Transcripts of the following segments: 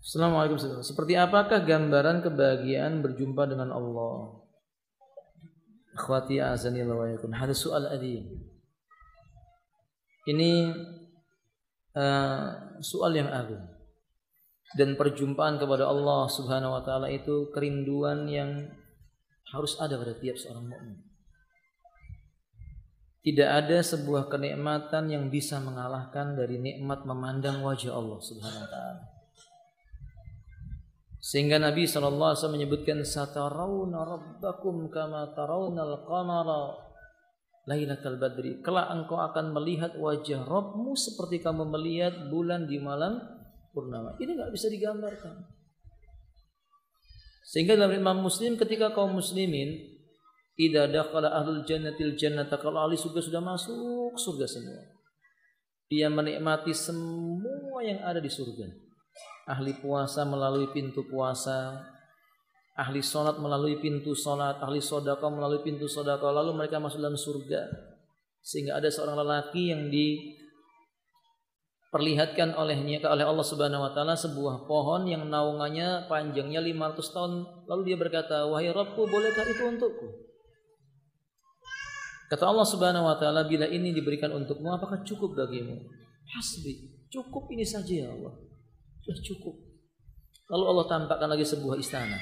Assalamualaikum Seperti apakah gambaran kebahagiaan berjumpa dengan Allah? Akhwati azani wa yakum. Hadis soal adim. Ini uh, soal yang agung. Dan perjumpaan kepada Allah Subhanahu wa taala itu kerinduan yang harus ada pada tiap seorang mukmin. Tidak ada sebuah kenikmatan yang bisa mengalahkan dari nikmat memandang wajah Allah Subhanahu wa taala. Sehingga Nabi SAW menyebutkan satarawna rabbakum kama tarawnal qamara lailatul badri. Kelak engkau akan melihat wajah Rabbmu seperti kamu melihat bulan di malam purnama. Ini nggak bisa digambarkan. Sehingga dalam Imam Muslim ketika kaum muslimin idza dakhala ahlul jannatil jannata kalau ahli surga sudah masuk surga semua. Dia menikmati semua yang ada di surga ahli puasa melalui pintu puasa, ahli sholat melalui pintu sholat, ahli sodako melalui pintu sodako, lalu mereka masuk dalam surga. Sehingga ada seorang lelaki yang diperlihatkan olehnya oleh Allah Subhanahu wa taala sebuah pohon yang naungannya panjangnya 500 tahun. Lalu dia berkata, "Wahai Rabbku, bolehkah itu untukku?" Kata Allah Subhanahu wa taala, "Bila ini diberikan untukmu, apakah cukup bagimu?" Hasbi, cukup ini saja ya Allah. Cukup. Lalu Allah tampakkan lagi sebuah istana,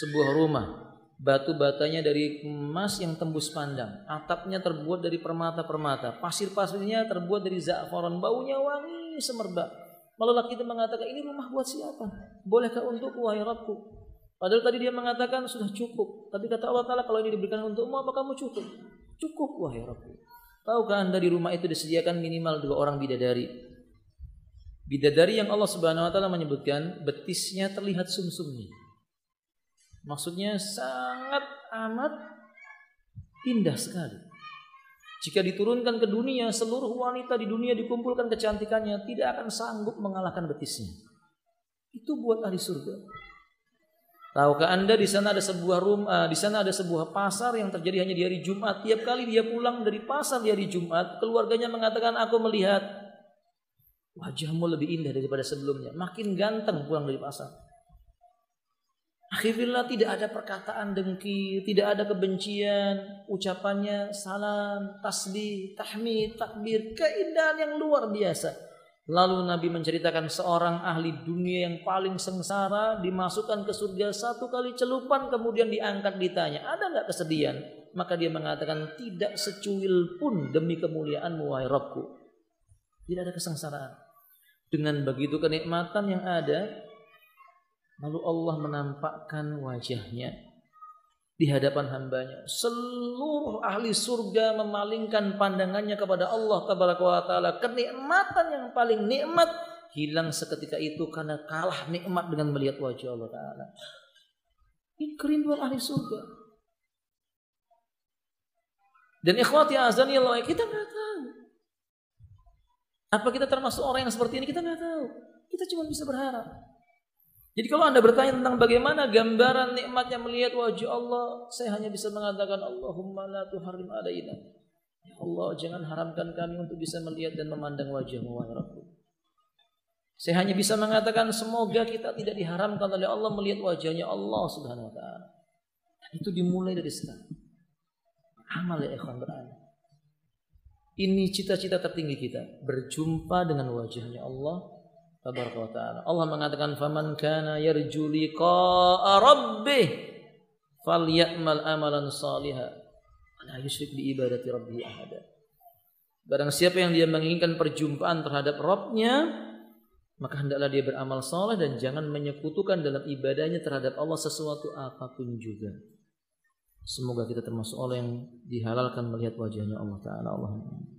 sebuah rumah. Batu batanya dari emas yang tembus pandang. Atapnya terbuat dari permata-permata. Pasir-pasirnya terbuat dari za'faron. Baunya wangi semerbak. Lalu laki itu mengatakan, ini rumah buat siapa? Bolehkah untuk wahai Rabbku? Padahal tadi dia mengatakan sudah cukup. Tapi kata Allah Ta'ala kalau ini diberikan untukmu apa kamu cukup? Cukup wahai Rabbku. Tahukah anda di rumah itu disediakan minimal dua orang bidadari? Bidadari yang Allah Subhanahu wa taala menyebutkan betisnya terlihat sumsumnya. Maksudnya sangat amat indah sekali. Jika diturunkan ke dunia, seluruh wanita di dunia dikumpulkan kecantikannya tidak akan sanggup mengalahkan betisnya. Itu buat ahli surga. Tahukah Anda di sana ada sebuah rumah, di sana ada sebuah pasar yang terjadi hanya di hari Jumat. Tiap kali dia pulang dari pasar di hari Jumat, keluarganya mengatakan aku melihat Wajahmu lebih indah daripada sebelumnya. Makin ganteng pulang dari pasar. Akhirnya tidak ada perkataan dengki, tidak ada kebencian, ucapannya salam, tasbih, tahmid, takbir, keindahan yang luar biasa. Lalu Nabi menceritakan seorang ahli dunia yang paling sengsara dimasukkan ke surga satu kali celupan kemudian diangkat ditanya, ada nggak kesedihan? Maka dia mengatakan tidak secuil pun demi kemuliaan wahai Rabbku. Tidak ada kesengsaraan. Dengan begitu kenikmatan yang ada, lalu Allah menampakkan wajahnya di hadapan hambanya. Seluruh ahli surga memalingkan pandangannya kepada Allah Taala. Kenikmatan yang paling nikmat hilang seketika itu karena kalah nikmat dengan melihat wajah Allah Taala. Ini kerinduan ahli surga. Dan ikhwati azani Allah kita nggak tahu. Apa kita termasuk orang yang seperti ini? Kita nggak tahu. Kita cuma bisa berharap. Jadi kalau anda bertanya tentang bagaimana gambaran nikmatnya melihat wajah Allah, saya hanya bisa mengatakan Allahumma la tuharim alaina. Ya Allah, jangan haramkan kami untuk bisa melihat dan memandang wajahmu wahai Rabbu. Saya hanya bisa mengatakan semoga kita tidak diharamkan oleh Allah melihat wajahnya Allah Subhanahu wa taala. Itu dimulai dari sekarang. Amal ya ikhwan beramal. Ini cita-cita tertinggi kita, berjumpa dengan wajahnya Allah taala. Allah mengatakan faman kana yarju liqa'a rabbih falyamal amalan salihah la yusyrik bi ibadati rabbih ahada. Barang siapa yang dia menginginkan perjumpaan terhadap Rabbnya, maka hendaklah dia beramal saleh dan jangan menyekutukan dalam ibadahnya terhadap Allah sesuatu apa pun juga. Semoga kita termasuk orang yang dihalalkan melihat wajahnya Allah Ta'ala. Allahumma